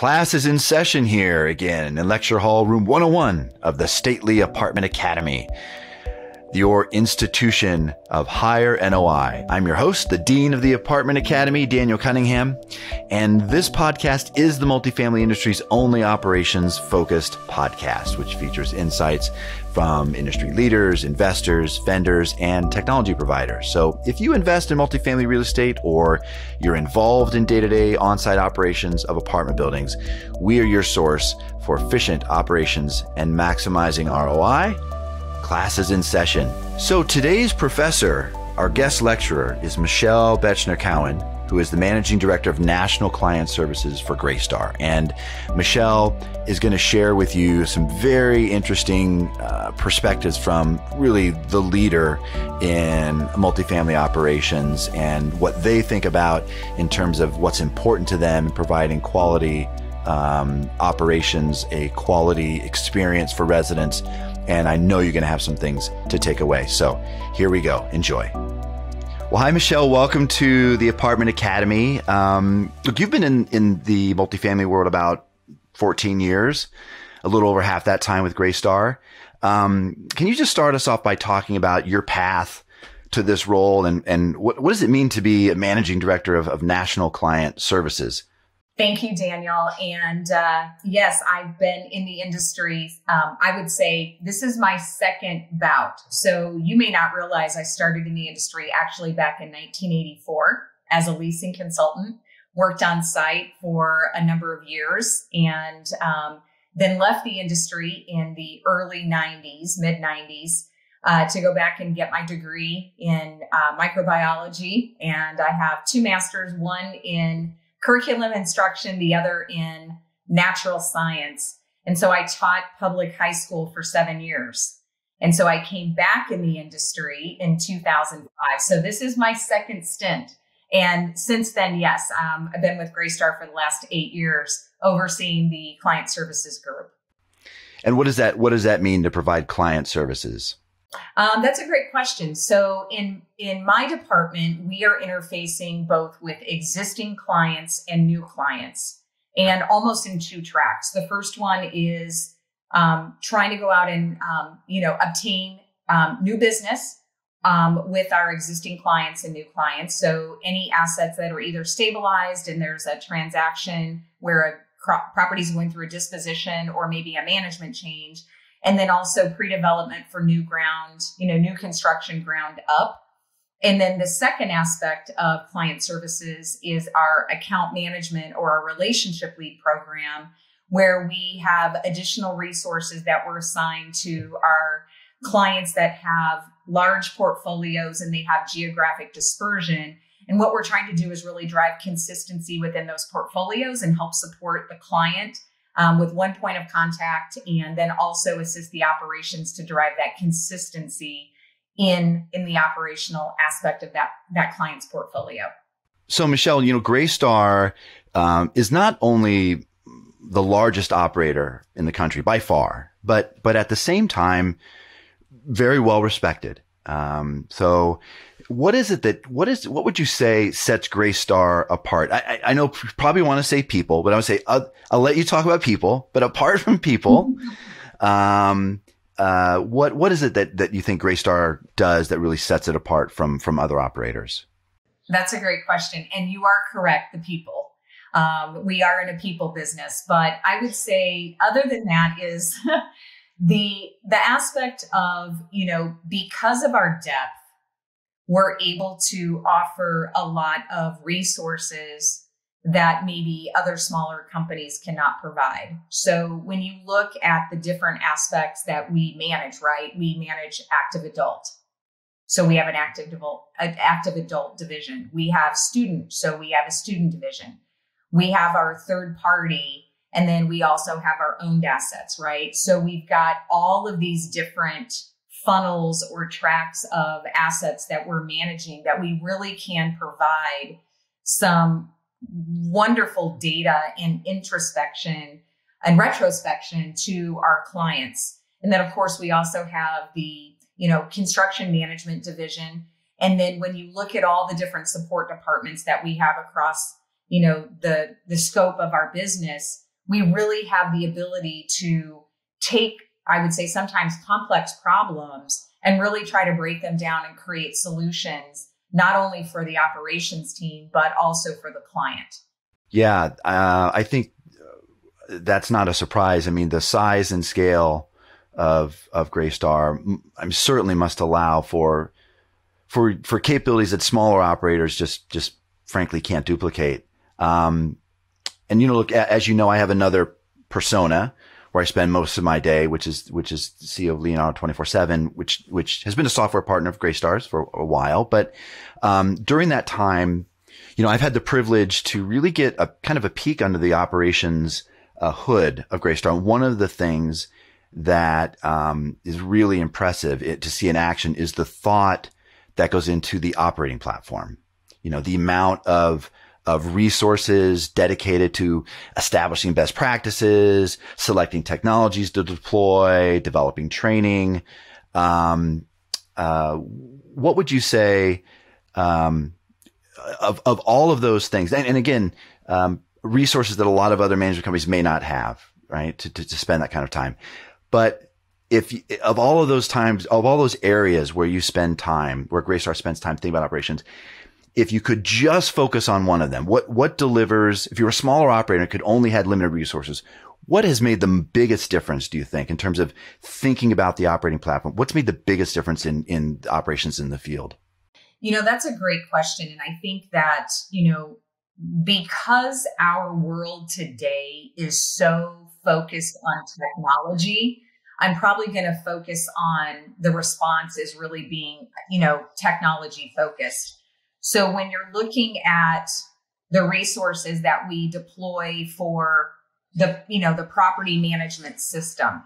Class is in session here again in Lecture Hall Room 101 of the Stately Apartment Academy, your institution of higher NOI. I'm your host, the Dean of the Apartment Academy, Daniel Cunningham, and this podcast is the multifamily industry's only operations focused podcast, which features insights from industry leaders, investors, vendors, and technology providers. So if you invest in multifamily real estate or you're involved in day to day on site operations of apartment buildings, we are your source for efficient operations and maximizing ROI. Classes in session. So today's professor, our guest lecturer, is Michelle Betchner Cowan who is the managing director of national client services for Greystar. And Michelle is going to share with you some very interesting uh, perspectives from really the leader in multifamily operations and what they think about in terms of what's important to them in providing quality um, operations, a quality experience for residents. And I know you're going to have some things to take away. So here we go. Enjoy. Well, hi, Michelle. Welcome to the Apartment Academy. Um, look, you've been in, in the multifamily world about 14 years, a little over half that time with Greystar. Um, can you just start us off by talking about your path to this role and, and what, what does it mean to be a managing director of, of national client services? Thank you, Daniel. And uh, yes, I've been in the industry. Um, I would say this is my second bout. So you may not realize I started in the industry actually back in 1984 as a leasing consultant, worked on site for a number of years, and um, then left the industry in the early 90s, mid 90s. Uh, to go back and get my degree in uh, microbiology. And I have two masters, one in curriculum instruction, the other in natural science. And so I taught public high school for seven years. And so I came back in the industry in 2005. So this is my second stint. And since then, yes, um, I've been with Greystar for the last eight years, overseeing the client services group. And what does that what does that mean to provide client services? Um, that's a great question. So in in my department, we are interfacing both with existing clients and new clients, and almost in two tracks. The first one is um, trying to go out and um, you know obtain um, new business um, with our existing clients and new clients. So any assets that are either stabilized and there's a transaction where a property is going through a disposition or maybe a management change and then also pre-development for new ground, you know, new construction ground up. And then the second aspect of client services is our account management or our relationship lead program, where we have additional resources that were assigned to our clients that have large portfolios and they have geographic dispersion. And what we're trying to do is really drive consistency within those portfolios and help support the client um, with one point of contact and then also assist the operations to drive that consistency in in the operational aspect of that that client's portfolio. So michelle you know greystar um, is not only the largest operator in the country by far but but at the same time very well respected. Um, so what is it that what is what would you say sets Greystar apart? I, I know probably want to say people, but I would say I'll, I'll, let you talk about people. But apart from people, um, uh, what what is it that that you think Greystar does that really sets it apart from from other operators? That's a great question, and you are correct. The people. Um, we are in a people business, but I would say other than that is the the aspect of you know because of our depth we're able to offer a lot of resources that maybe other smaller companies cannot provide. So when you look at the different aspects that we manage, right? We manage active adult. So we have an active adult, an active adult division. We have student, so we have a student division. We have our third party, and then we also have our owned assets, right? So we've got all of these different funnels or tracks of assets that we're managing that we really can provide some wonderful data and introspection and retrospection to our clients. And then of course we also have the, you know, construction management division. And then when you look at all the different support departments that we have across, you know, the the scope of our business, we really have the ability to take, I would say, sometimes complex problems and really try to break them down and create solutions, not only for the operations team, but also for the client. Yeah, uh, I think that's not a surprise. I mean, the size and scale of of Greystar, I mean, certainly must allow for for for capabilities that smaller operators just just frankly can't duplicate. Um, and you know, look, as you know, I have another persona where I spend most of my day, which is which is CEO of Leonardo twenty four seven, which which has been a software partner of Greystars for a while. But um, during that time, you know, I've had the privilege to really get a kind of a peek under the operations uh, hood of Greystar. One of the things that um, is really impressive it, to see in action is the thought that goes into the operating platform. You know, the amount of of resources dedicated to establishing best practices, selecting technologies to deploy, developing training. Um, uh, what would you say um, of of all of those things? And, and again, um, resources that a lot of other management companies may not have, right? To, to, to spend that kind of time. But if of all of those times, of all those areas where you spend time, where Greystar spends time thinking about operations, if you could just focus on one of them, what, what delivers, if you're a smaller operator and could only had limited resources, what has made the biggest difference, do you think, in terms of thinking about the operating platform? What's made the biggest difference in, in operations in the field? You know, that's a great question. And I think that, you know, because our world today is so focused on technology, I'm probably going to focus on the response is really being, you know, technology focused. So when you're looking at the resources that we deploy for the, you know, the property management system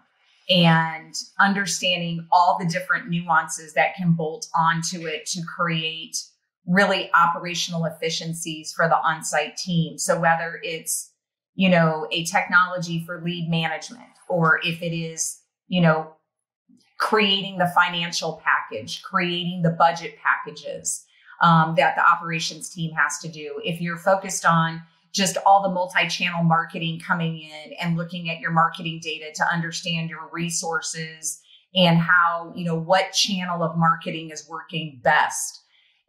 and understanding all the different nuances that can bolt onto it to create really operational efficiencies for the on-site team. So whether it's, you know, a technology for lead management or if it is, you know, creating the financial package, creating the budget packages um, that the operations team has to do. If you're focused on just all the multi-channel marketing coming in and looking at your marketing data to understand your resources and how, you know, what channel of marketing is working best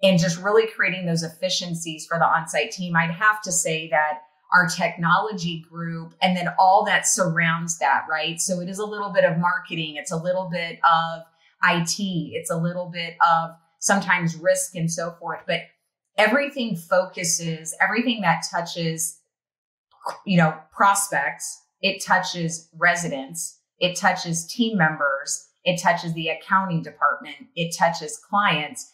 and just really creating those efficiencies for the on-site team, I'd have to say that our technology group and then all that surrounds that, right? So it is a little bit of marketing, it's a little bit of IT, it's a little bit of sometimes risk and so forth, but everything focuses, everything that touches, you know, prospects, it touches residents, it touches team members, it touches the accounting department, it touches clients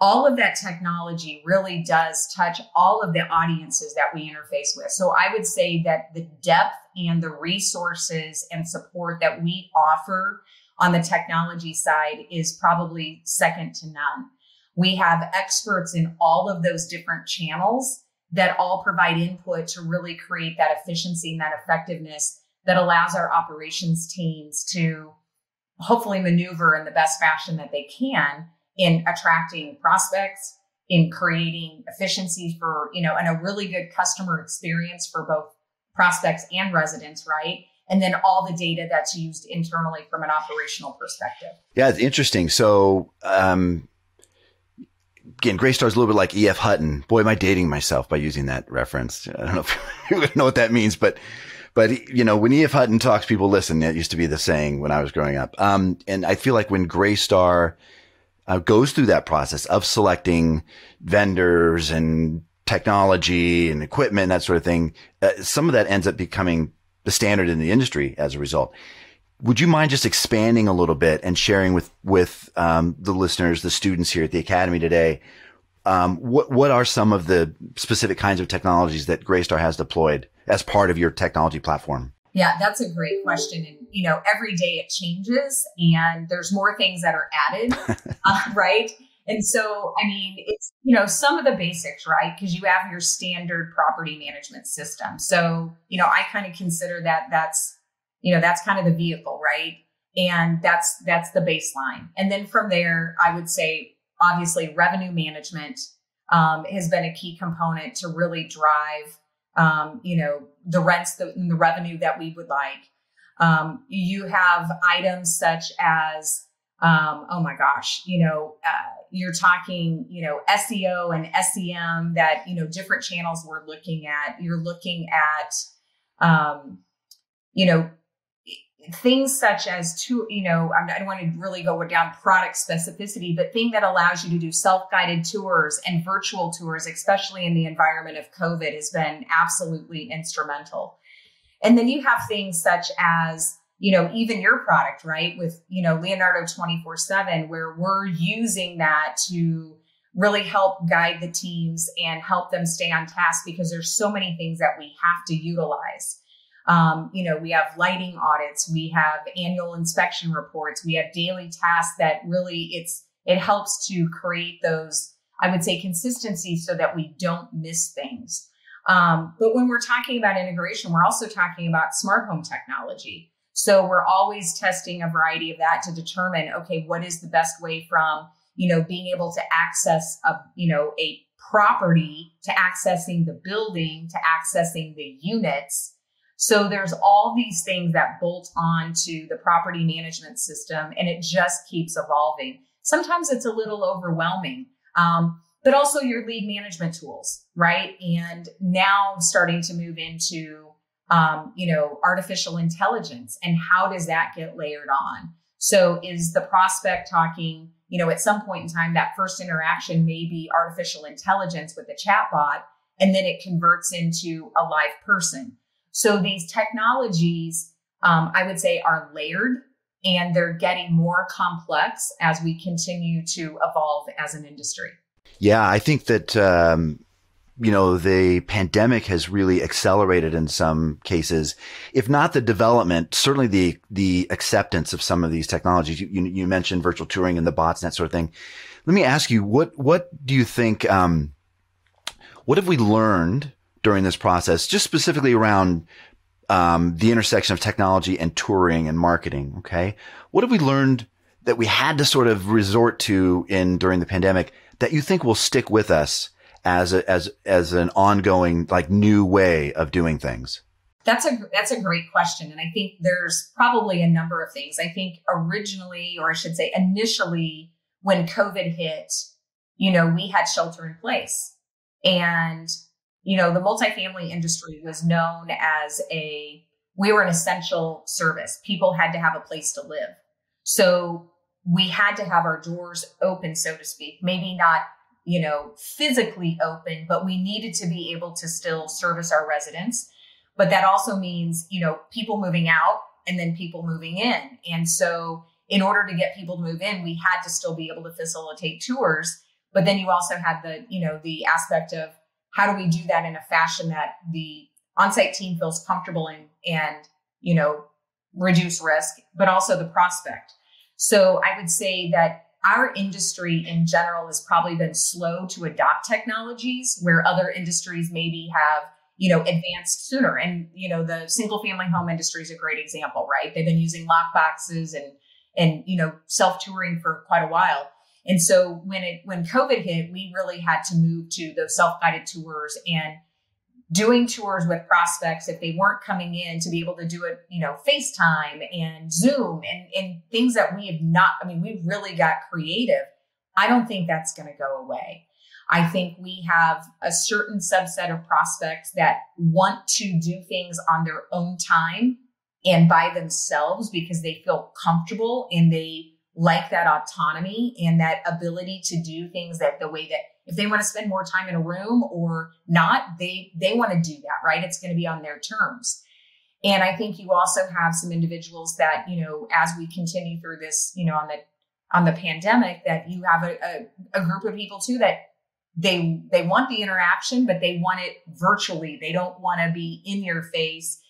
all of that technology really does touch all of the audiences that we interface with. So I would say that the depth and the resources and support that we offer on the technology side is probably second to none. We have experts in all of those different channels that all provide input to really create that efficiency and that effectiveness that allows our operations teams to hopefully maneuver in the best fashion that they can in attracting prospects, in creating efficiencies for, you know, and a really good customer experience for both prospects and residents, right? And then all the data that's used internally from an operational perspective. Yeah, it's interesting. So, um, again, Greystar is a little bit like E.F. Hutton. Boy, am I dating myself by using that reference. I don't know if you know what that means, but, but, you know, when E.F. Hutton talks, people listen. That used to be the saying when I was growing up. Um, and I feel like when Greystar uh, goes through that process of selecting vendors and technology and equipment, that sort of thing. Uh, some of that ends up becoming the standard in the industry as a result. Would you mind just expanding a little bit and sharing with with um, the listeners, the students here at the academy today? Um, what what are some of the specific kinds of technologies that Greystar has deployed as part of your technology platform? Yeah, that's a great question. And, you know, every day it changes and there's more things that are added, uh, right? And so, I mean, it's, you know, some of the basics, right? Because you have your standard property management system. So, you know, I kind of consider that that's, you know, that's kind of the vehicle, right? And that's, that's the baseline. And then from there, I would say, obviously, revenue management um, has been a key component to really drive um, you know, the rents, the, the revenue that we would like. Um, you have items such as, um, oh my gosh, you know, uh, you're talking, you know, SEO and SEM that, you know, different channels we're looking at. You're looking at, um, you know, things such as to you know i don't want to really go down product specificity but thing that allows you to do self-guided tours and virtual tours especially in the environment of covid has been absolutely instrumental and then you have things such as you know even your product right with you know leonardo 24 7 where we're using that to really help guide the teams and help them stay on task because there's so many things that we have to utilize um, you know, we have lighting audits, we have annual inspection reports, we have daily tasks that really it's it helps to create those, I would say, consistency so that we don't miss things. Um, but when we're talking about integration, we're also talking about smart home technology. So we're always testing a variety of that to determine, okay, what is the best way from, you know, being able to access a, you know, a property to accessing the building to accessing the units so there's all these things that bolt on to the property management system and it just keeps evolving. Sometimes it's a little overwhelming. Um, but also your lead management tools, right? And now starting to move into, um, you know, artificial intelligence and how does that get layered on? So is the prospect talking, you know, at some point in time, that first interaction may be artificial intelligence with the chatbot, and then it converts into a live person. So these technologies, um, I would say, are layered and they're getting more complex as we continue to evolve as an industry. Yeah, I think that, um, you know, the pandemic has really accelerated in some cases, if not the development, certainly the, the acceptance of some of these technologies. You, you, mentioned virtual touring and the bots and that sort of thing. Let me ask you, what, what do you think, um, what have we learned during this process, just specifically around um, the intersection of technology and touring and marketing. Okay, what have we learned that we had to sort of resort to in during the pandemic that you think will stick with us as a, as as an ongoing like new way of doing things? That's a that's a great question, and I think there's probably a number of things. I think originally, or I should say, initially, when COVID hit, you know, we had shelter in place, and you know, the multifamily industry was known as a, we were an essential service. People had to have a place to live. So we had to have our doors open, so to speak, maybe not, you know, physically open, but we needed to be able to still service our residents. But that also means, you know, people moving out and then people moving in. And so in order to get people to move in, we had to still be able to facilitate tours. But then you also had the, you know, the aspect of how do we do that in a fashion that the on-site team feels comfortable in and you know reduce risk but also the prospect so i would say that our industry in general has probably been slow to adopt technologies where other industries maybe have you know advanced sooner. And you know the single family home industry is a great example right? They've been using lock boxes and and you know self touring for quite a while. And so when it when COVID hit, we really had to move to those self-guided tours and doing tours with prospects if they weren't coming in to be able to do it, you know, FaceTime and Zoom and, and things that we have not, I mean, we've really got creative. I don't think that's going to go away. I think we have a certain subset of prospects that want to do things on their own time and by themselves because they feel comfortable and they like that autonomy and that ability to do things that the way that if they want to spend more time in a room or not, they they want to do that, right? It's going to be on their terms. And I think you also have some individuals that, you know, as we continue through this, you know, on the on the pandemic, that you have a, a, a group of people too that they they want the interaction, but they want it virtually. They don't want to be in your face.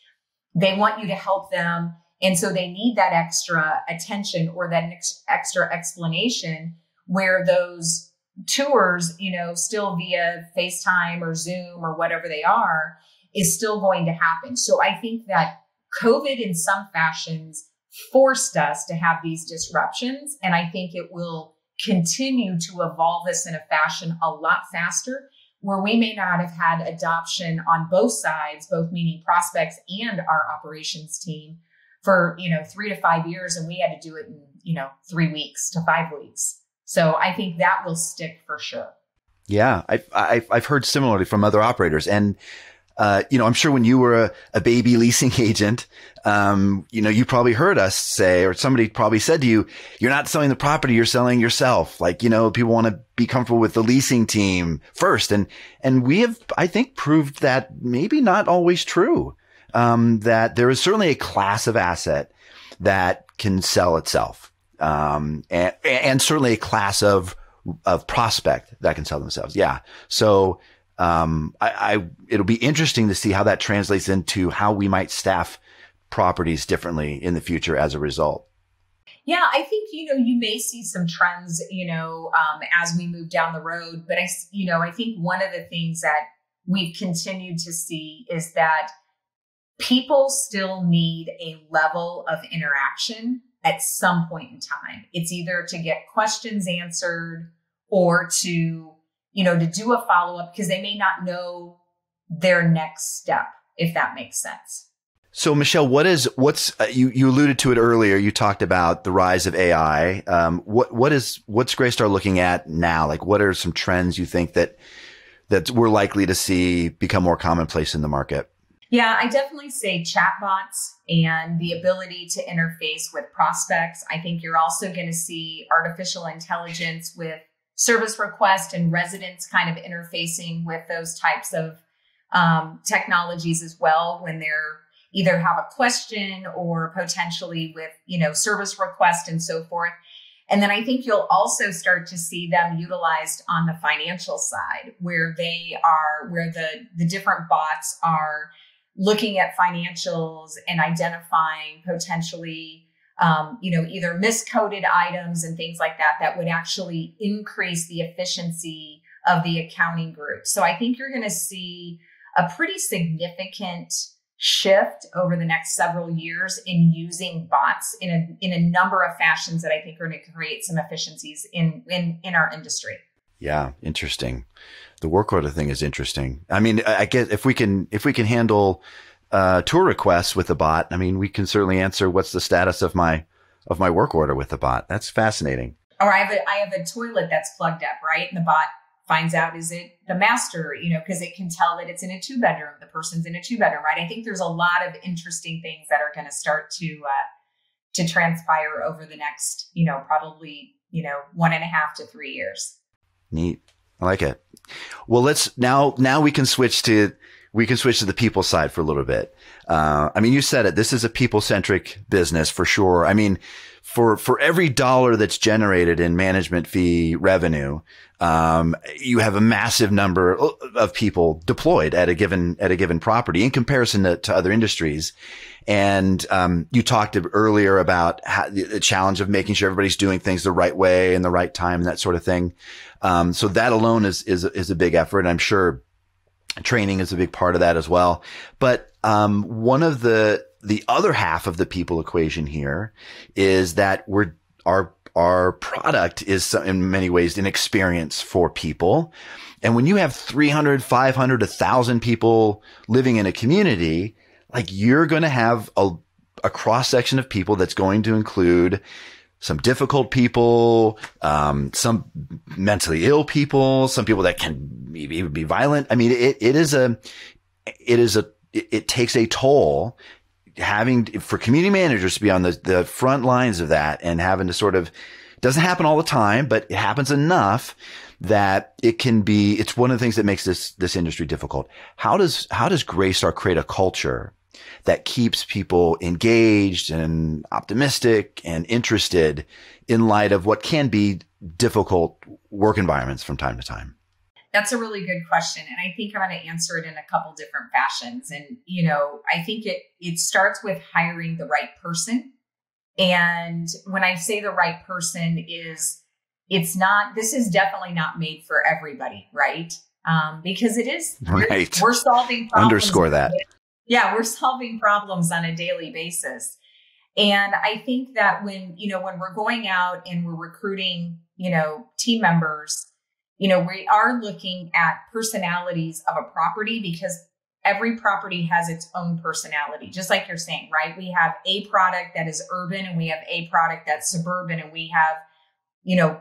They want you to help them and so they need that extra attention or that ex- extra explanation where those tours, you know, still via FaceTime or Zoom or whatever they are, is still going to happen. So I think that COVID in some fashions forced us to have these disruptions. And I think it will continue to evolve this in a fashion a lot faster where we may not have had adoption on both sides, both meaning prospects and our operations team for, you know, three to five years. And we had to do it in, you know, three weeks to five weeks. So I think that will stick for sure. Yeah. I've, I've, I've heard similarly from other operators and, uh, you know, I'm sure when you were a, a baby leasing agent, um, you know, you probably heard us say, or somebody probably said to you, you're not selling the property, you're selling yourself. Like, you know, people want to be comfortable with the leasing team first. And, and we have, I think, proved that maybe not always true. Um, that there is certainly a class of asset that can sell itself. Um, and, and certainly a class of, of prospect that can sell themselves. Yeah. So, um, I, I, it'll be interesting to see how that translates into how we might staff properties differently in the future as a result. Yeah, I think you know you may see some trends, you know, um, as we move down the road. But I, you know, I think one of the things that we've continued to see is that people still need a level of interaction at some point in time. It's either to get questions answered or to you know, to do a follow up because they may not know their next step, if that makes sense. So, Michelle, what is what's uh, you you alluded to it earlier? You talked about the rise of AI. Um, what what is what's Greystar looking at now? Like, what are some trends you think that that we're likely to see become more commonplace in the market? Yeah, I definitely say chatbots and the ability to interface with prospects. I think you're also going to see artificial intelligence with service request and residents kind of interfacing with those types of um, technologies as well when they're either have a question or potentially with you know service request and so forth and then i think you'll also start to see them utilized on the financial side where they are where the the different bots are looking at financials and identifying potentially um, you know, either miscoded items and things like that that would actually increase the efficiency of the accounting group. So I think you're going to see a pretty significant shift over the next several years in using bots in a in a number of fashions that I think are going to create some efficiencies in in in our industry. Yeah, interesting. The work order thing is interesting. I mean, I guess if we can if we can handle uh, tour requests with the bot, I mean, we can certainly answer what's the status of my of my work order with the bot. That's fascinating. Or I have a I have a toilet that's plugged up, right? And the bot finds out is it the master, you know, because it can tell that it's in a two bedroom, the person's in a two bedroom, right? I think there's a lot of interesting things that are going to start to uh, to transpire over the next, you know, probably you know one and a half to three years. Neat, I like it. Well, let's now now we can switch to we can switch to the people side for a little bit. Uh, I mean, you said it. This is a people centric business for sure. I mean, for, for every dollar that's generated in management fee revenue, um, you have a massive number of people deployed at a given, at a given property in comparison to, to other industries. And, um, you talked earlier about how, the challenge of making sure everybody's doing things the right way and the right time and that sort of thing. Um, so that alone is, is, is a big effort. And I'm sure training is a big part of that as well. But um, one of the the other half of the people equation here is that we're our our product is in many ways an experience for people. And when you have 300, 500, 1000 people living in a community, like you're going to have a, a cross section of people that's going to include some difficult people, um, some mentally ill people, some people that can even be violent. I mean, it, it is a, it is a, it, it takes a toll having for community managers to be on the, the front lines of that and having to sort of, doesn't happen all the time, but it happens enough that it can be, it's one of the things that makes this, this industry difficult. How does, how does Greystar create a culture that keeps people engaged and optimistic and interested in light of what can be difficult work environments from time to time? That's a really good question. And I think I'm going to answer it in a couple different fashions. And, you know, I think it, it starts with hiring the right person. And when I say the right person is, it's not, this is definitely not made for everybody, right? Um, because it is, right. we're solving problems. Underscore that yeah, we're solving problems on a daily basis. And I think that when, you know, when we're going out and we're recruiting, you know, team members, you know, we are looking at personalities of a property because every property has its own personality, just like you're saying, right? We have a product that is urban and we have a product that's suburban and we have, you know,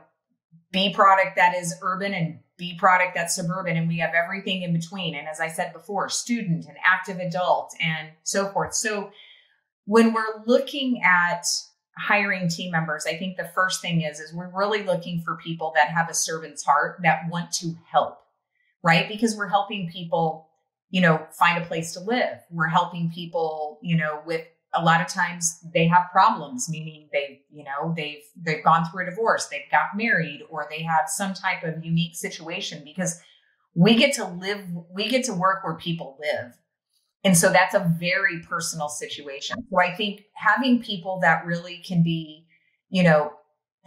B product that is urban and B product that's suburban and we have everything in between. And as I said before, student and active adult and so forth. So when we're looking at hiring team members, I think the first thing is, is we're really looking for people that have a servant's heart that want to help, right? Because we're helping people you know, find a place to live. We're helping people, you know, with a lot of times they have problems, meaning they, you know, they've they've gone through a divorce, they've got married, or they have some type of unique situation because we get to live, we get to work where people live. And so that's a very personal situation. So I think having people that really can be, you know,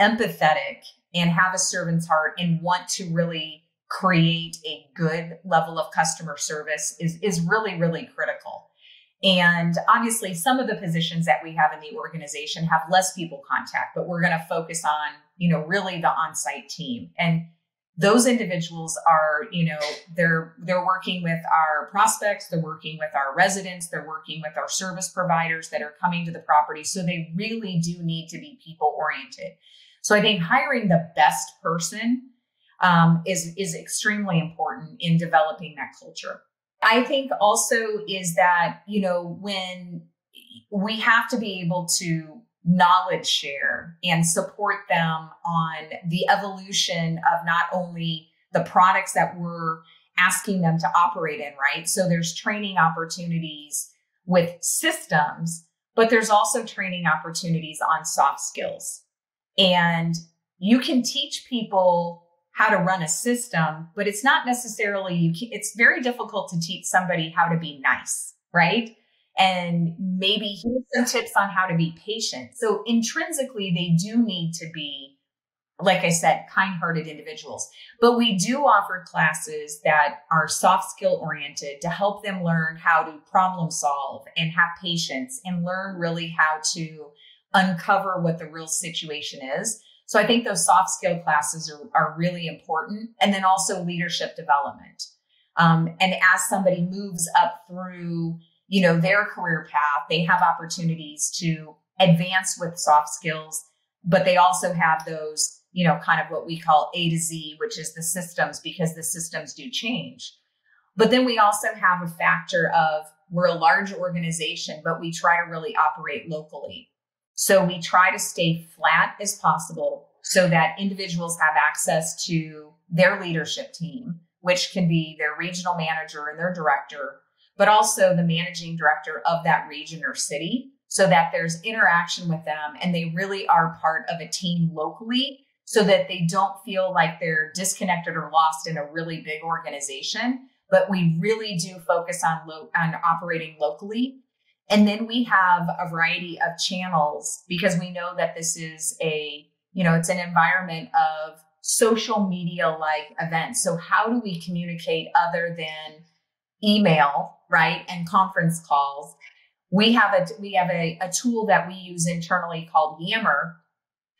empathetic and have a servant's heart and want to really create a good level of customer service is, is really, really critical. And obviously, some of the positions that we have in the organization have less people contact, but we're going to focus on, you know, really the on-site team. And those individuals are, you know, they're they're working with our prospects, they're working with our residents, they're working with our service providers that are coming to the property. So they really do need to be people oriented. So I think hiring the best person um, is is extremely important in developing that culture. I think also is that you know when we have to be able to knowledge share and support them on the evolution of not only the products that we're asking them to operate in, right? So there's training opportunities with systems, but there's also training opportunities on soft skills. And you can teach people how to run a system, but it's not necessarily, it's very difficult to teach somebody how to be nice, right? And maybe here's some tips on how to be patient. So intrinsically, they do need to be, like I said, kind hearted individuals. But we do offer classes that are soft skill oriented to help them learn how to problem solve and have patience and learn really how to uncover what the real situation is so I think those soft skill classes are, are really important. And then also leadership development. Um, and as somebody moves up through, you know, their career path, they have opportunities to advance with soft skills, but they also have those, you know, kind of what we call A to Z, which is the systems because the systems do change. But then we also have a factor of we're a large organization, but we try to really operate locally. So we try to stay flat as possible so that individuals have access to their leadership team, which can be their regional manager and their director, but also the managing director of that region or city so that there's interaction with them and they really are part of a team locally so that they don't feel like they're disconnected or lost in a really big organization. But we really do focus on lo- on operating locally and then we have a variety of channels because we know that this is a, you know, it's an environment of social media like events. So how do we communicate other than email, right? And conference calls. We have a we have a, a tool that we use internally called Yammer.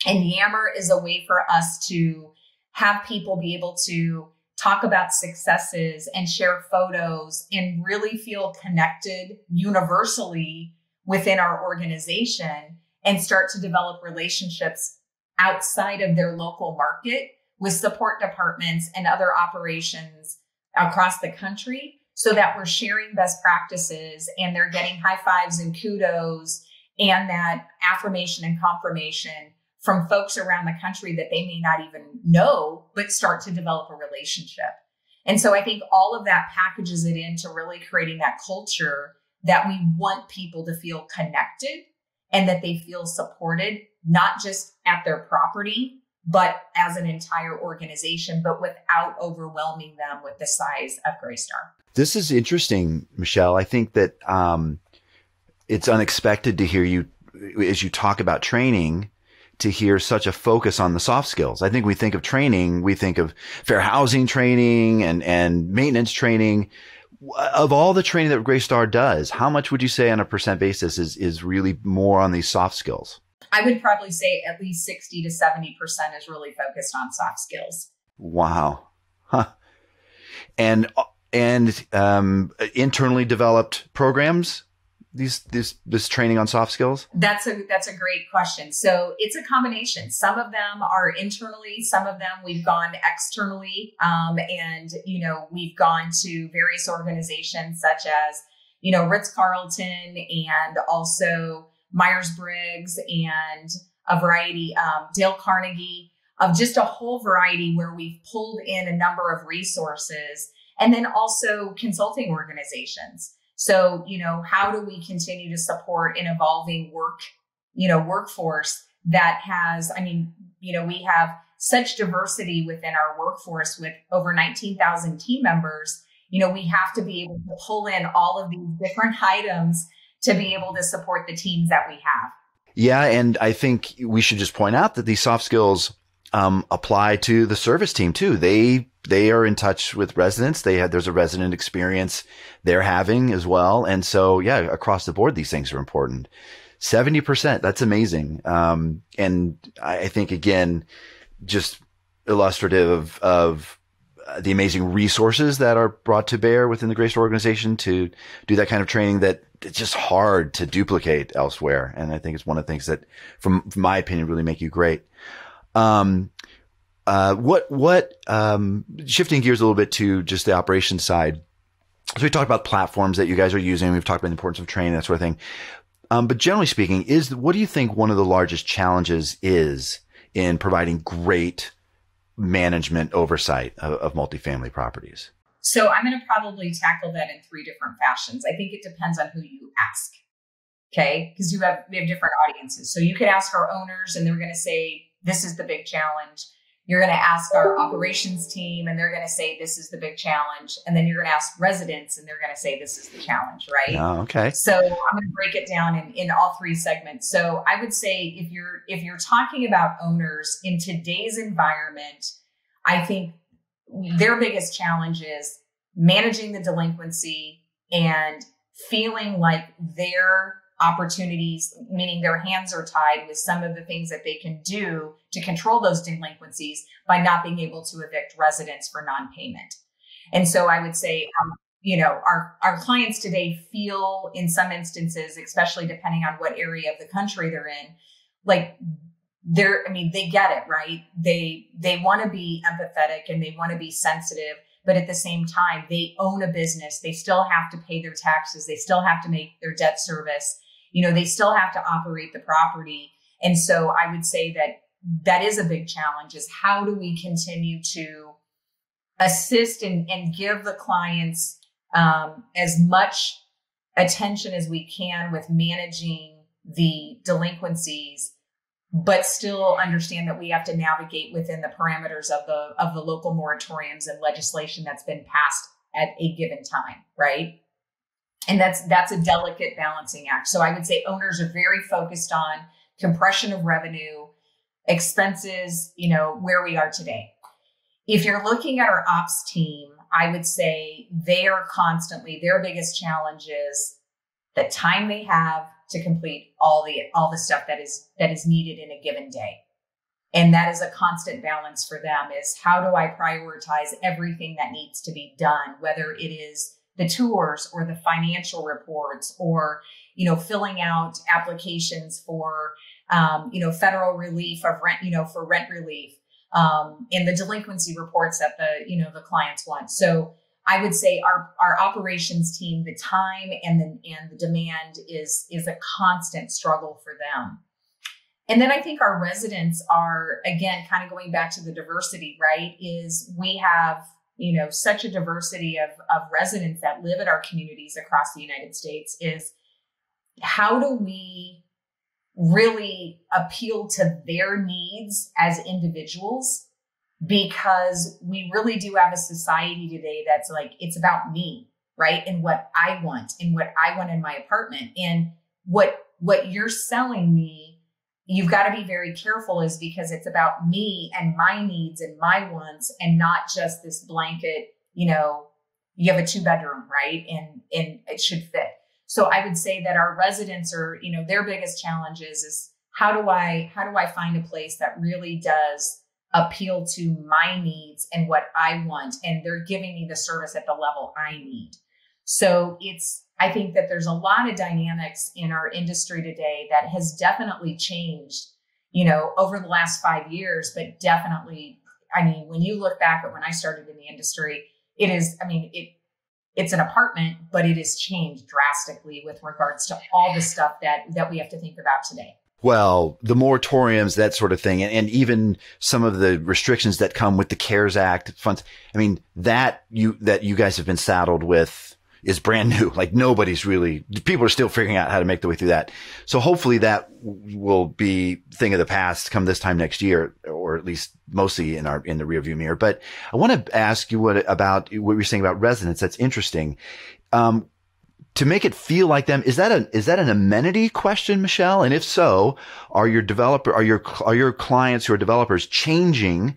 And Yammer is a way for us to have people be able to talk about successes and share photos and really feel connected universally within our organization and start to develop relationships outside of their local market with support departments and other operations across the country so that we're sharing best practices and they're getting high fives and kudos and that affirmation and confirmation from folks around the country that they may not even know, but start to develop a relationship. And so I think all of that packages it into really creating that culture that we want people to feel connected and that they feel supported, not just at their property, but as an entire organization, but without overwhelming them with the size of Greystar. This is interesting, Michelle. I think that um, it's unexpected to hear you as you talk about training to hear such a focus on the soft skills. I think we think of training, we think of fair housing training and, and maintenance training. Of all the training that Greystar does, how much would you say on a percent basis is, is really more on these soft skills? I would probably say at least 60 to 70% is really focused on soft skills. Wow. Huh. And and um, internally developed programs these this this training on soft skills? That's a that's a great question. So it's a combination. Some of them are internally, some of them we've gone externally, um, and you know we've gone to various organizations such as you know Ritz Carlton and also Myers Briggs and a variety um, Dale Carnegie of just a whole variety where we've pulled in a number of resources and then also consulting organizations so, you know, how do we continue to support an evolving work, you know, workforce that has, I mean, you know, we have such diversity within our workforce with over 19,000 team members. You know, we have to be able to pull in all of these different items to be able to support the teams that we have. Yeah. And I think we should just point out that these soft skills um, apply to the service team too. They they are in touch with residents. They have there's a resident experience they're having as well, and so yeah, across the board, these things are important. Seventy percent, that's amazing. Um, and I think again, just illustrative of, of the amazing resources that are brought to bear within the Grace organization to do that kind of training that it's just hard to duplicate elsewhere. And I think it's one of the things that, from, from my opinion, really make you great. Um, uh, what, what, um, shifting gears a little bit to just the operations side. So we talked about platforms that you guys are using. We've talked about the importance of training, that sort of thing. Um, but generally speaking, is what do you think one of the largest challenges is in providing great management oversight of, of multifamily properties? So I'm going to probably tackle that in three different fashions. I think it depends on who you ask. Okay, because you have we have different audiences. So you could ask our owners, and they're going to say this is the big challenge. You're going to ask our operations team and they're going to say this is the big challenge. And then you're going to ask residents and they're going to say this is the challenge, right? Oh, okay. So I'm going to break it down in, in all three segments. So I would say if you're if you're talking about owners in today's environment, I think their biggest challenge is managing the delinquency and feeling like their opportunities, meaning their hands are tied with some of the things that they can do to control those delinquencies by not being able to evict residents for non-payment. And so I would say, um, you know, our, our clients today feel in some instances, especially depending on what area of the country they're in, like they're, I mean, they get it, right? They, they want to be empathetic and they want to be sensitive but at the same time they own a business they still have to pay their taxes they still have to make their debt service you know, they still have to operate the property. And so I would say that that is a big challenge is how do we continue to assist and, and give the clients um, as much attention as we can with managing the delinquencies but still understand that we have to navigate within the parameters of the of the local moratoriums and legislation that's been passed at a given time right and that's that's a delicate balancing act. So i would say owners are very focused on compression of revenue expenses you know where we are today. If you're looking at our ops team i would say they are constantly their biggest challenge is the time they have to complete all the all the stuff that is that is needed in a given day. And that is a constant balance for them is how do i prioritize everything that needs to be done whether it is the tours or the financial reports or you know filling out applications for um, you know federal relief of rent you know for rent relief um, and the delinquency reports that the you know the clients want. So i would say our our operations team the time and the and the demand is is a constant struggle for them. And then i think our residents are again kind of going back to the diversity right is we have you know such a diversity of, of residents that live in our communities across the united states is how do we really appeal to their needs as individuals? Because we really do have a society today that's like it's about me right? And what i want and what i want in my apartment. And what what you're selling me you've got to be very careful is because it's about me and my needs and my wants and not just this blanket, you know, you have a two bedroom, right? And and it should fit. So I would say that our residents are, you know, their biggest challenges is how do I how do I find a place that really does appeal to my needs and what I want. And they're giving me the service at the level I need. So it's, I think that there's a lot of dynamics in our industry today that has definitely changed, you know, over the last five years, but definitely, I mean, when you look back at when I started in the industry, it is, I mean, it, it's an apartment, but it has changed drastically with regards to all the stuff that that we have to think about today. Well, the moratoriums, that sort of thing, and, and even some of the restrictions that come with the CARES Act funds. I mean, that you that you guys have been saddled with is brand new. Like nobody's really, people are still figuring out how to make the way through that. So hopefully that will be thing of the past come this time next year, or at least mostly in our, in the rearview mirror. But I want to ask you what about what you're saying about residents. That's interesting. Um, to make it feel like them, is that a, is that an amenity question, Michelle? And if so, are your developer, are your, are your clients who are developers changing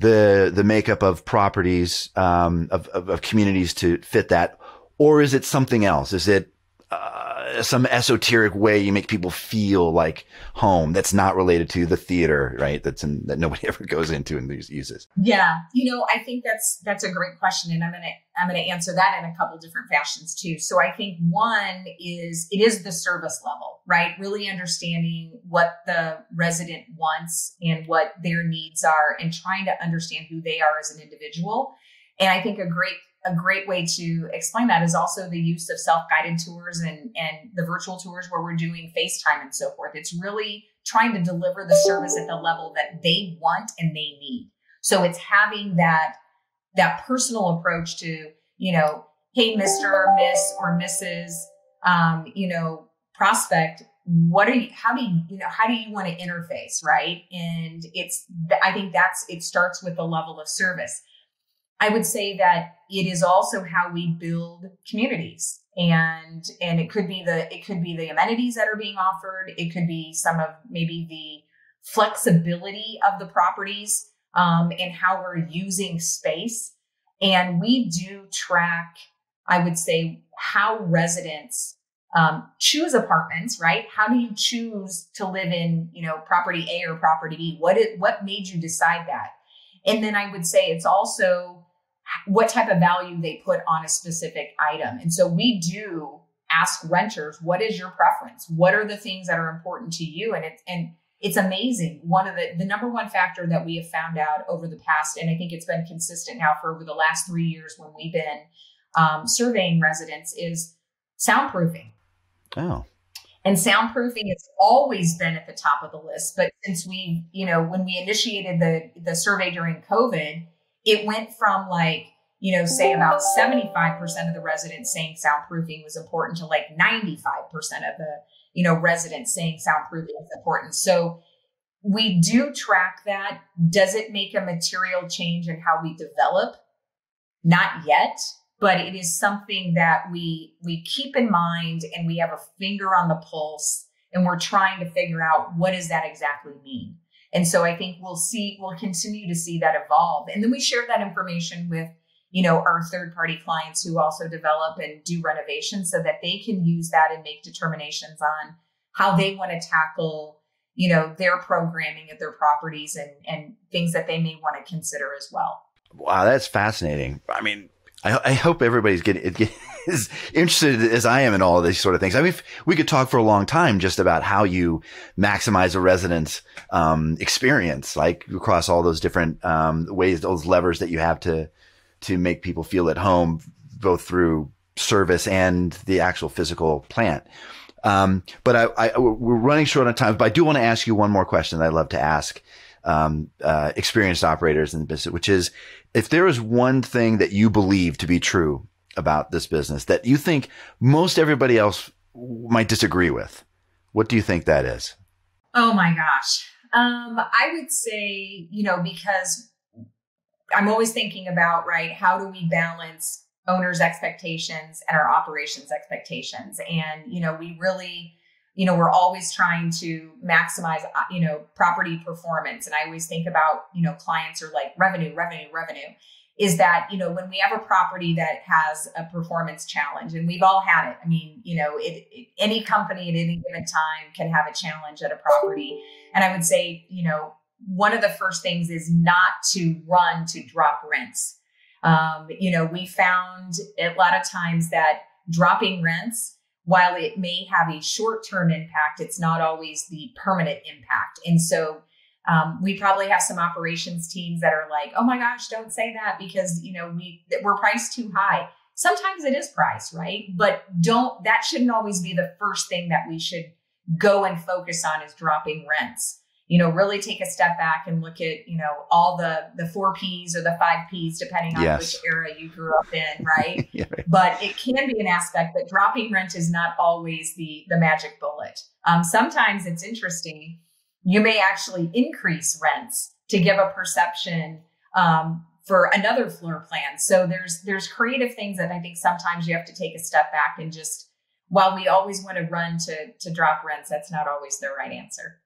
the, the makeup of properties, um, of, of, of communities to fit that? Or is it something else? Is it uh, some esoteric way you make people feel like home that's not related to the theater, right? That's in, that nobody ever goes into and uses. Yeah, you know, I think that's that's a great question, and I'm gonna I'm gonna answer that in a couple different fashions too. So I think one is it is the service level, right? Really understanding what the resident wants and what their needs are, and trying to understand who they are as an individual. And I think a great a great way to explain that is also the use of self-guided tours and, and the virtual tours where we're doing FaceTime and so forth. It's really trying to deliver the service at the level that they want and they need. So it's having that that personal approach to, you know, hey, Mr., or Miss, or Mrs., um, you know, prospect, what are you, how do you, you know, how do you want to interface, right? And it's, I think that's, it starts with the level of service. I would say that it is also how we build communities. And and it could be the it could be the amenities that are being offered. It could be some of maybe the flexibility of the properties um, and how we're using space. And we do track, I would say, how residents um, choose apartments, right? How do you choose to live in, you know, property A or property B? What it, what made you decide that? And then I would say it's also what type of value they put on a specific item. And so we do ask renters, what is your preference? What are the things that are important to you? And it's and it's amazing. One of the the number one factor that we have found out over the past, and I think it's been consistent now for over the last three years when we've been um, surveying residents, is soundproofing. Oh. And soundproofing has always been at the top of the list, but since we, you know, when we initiated the the survey during COVID, it went from like, you know, say about 75% of the residents saying soundproofing was important to like 95% of the, you know, residents saying soundproofing is important. So we do track that. Does it make a material change in how we develop? Not yet, but it is something that we we keep in mind and we have a finger on the pulse and we're trying to figure out what does that exactly mean. And so I think we'll see, we'll continue to see that evolve. And then we share that information with, you know, our third party clients who also develop and do renovations so that they can use that and make determinations on how they want to tackle, you know, their programming at their properties and, and things that they may want to consider as well. Wow, that's fascinating. I mean, I, I hope everybody's getting, as interested as I am in all of these sort of things. I mean, we could talk for a long time just about how you maximize a resident's um, experience, like across all those different um, ways, those levers that you have to to make people feel at home, both through service and the actual physical plant. Um, but I, I, we're running short on time. But I do want to ask you one more question that I love to ask um, uh, experienced operators in the business, which is if there is one thing that you believe to be true about this business that you think most everybody else might disagree with, what do you think that is? Oh my gosh. Um, I would say, you know, because I'm always thinking about, right, how do we balance owners' expectations and our operations expectations? And, you know, we really, you know, we're always trying to maximize, uh, you know, property performance. And I always think about, you know, clients are like revenue, revenue, revenue. Is that, you know, when we have a property that has a performance challenge, and we've all had it. I mean, you know, it, it, any company at any given time can have a challenge at a property. And I would say, you know, one of the first things is not to run to drop rents. Um, you know, we found a lot of times that dropping rents, while it may have a short term impact, it's not always the permanent impact. And so um, we probably have some operations teams that are like, "Oh my gosh, don't say that because you know we we're priced too high." Sometimes it is priced, right? But don't that shouldn't always be the first thing that we should go and focus on is dropping rents you know, really take a step back and look at, you know, all the the four P's or the five P's, depending on yes. which era you grew up in, right? yeah, right? But it can be an aspect, but dropping rent is not always the the magic bullet. Um, sometimes it's interesting. You may actually increase rents to give a perception um, for another floor plan. So there's there's creative things that I think sometimes you have to take a step back and just while we always want to run to to drop rents, that's not always the right answer.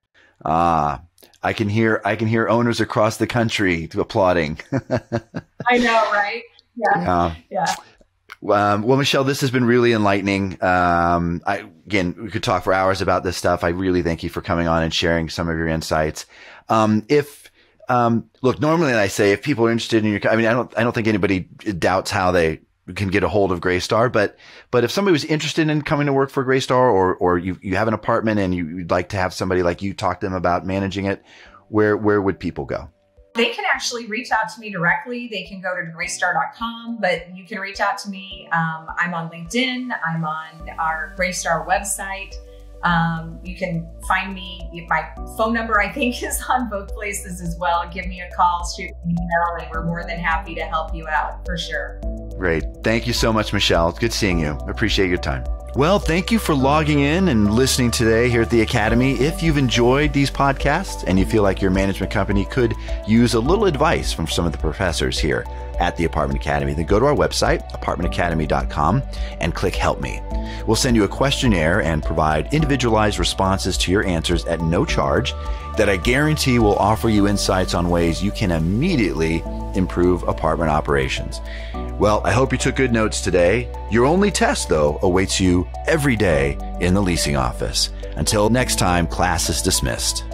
Ah, I can hear I can hear owners across the country applauding. I know, right? Yeah. Yeah. yeah. Um, well, Michelle, this has been really enlightening. Um, I, again, we could talk for hours about this stuff. I really thank you for coming on and sharing some of your insights. Um, if, um, look, normally I say if people are interested in your, I mean, I don't, I don't think anybody doubts how they can get a hold of Greystar. But but if somebody was interested in coming to work for Greystar, or or you you have an apartment and you, would like to have somebody like you talk to them about managing it, where where would people go? They can actually reach out to me directly. They can go to greystar.com, but you can reach out to me. Um, I'm on LinkedIn. I'm on our Greystar website. Um, you can find me. My phone number, I think, is on both places as well. Give me a call, shoot me an email, and we're more than happy to help you out for sure. Great. Thank you so much, Michelle. It's good seeing you. Appreciate your time. Well, thank you for logging in and listening today here at the Academy. If you've enjoyed these podcasts and you feel like your management company could use a little advice from some of the professors here at the Apartment Academy, then go to our website, apartmentacademy.com, and click Help Me. We'll send you a questionnaire and provide individualized responses to your answers at no charge that I guarantee will offer you insights on ways you can immediately improve apartment operations. Well, I hope you took good notes today. Your only test, though, awaits you every day in the leasing office. Until next time, class is dismissed.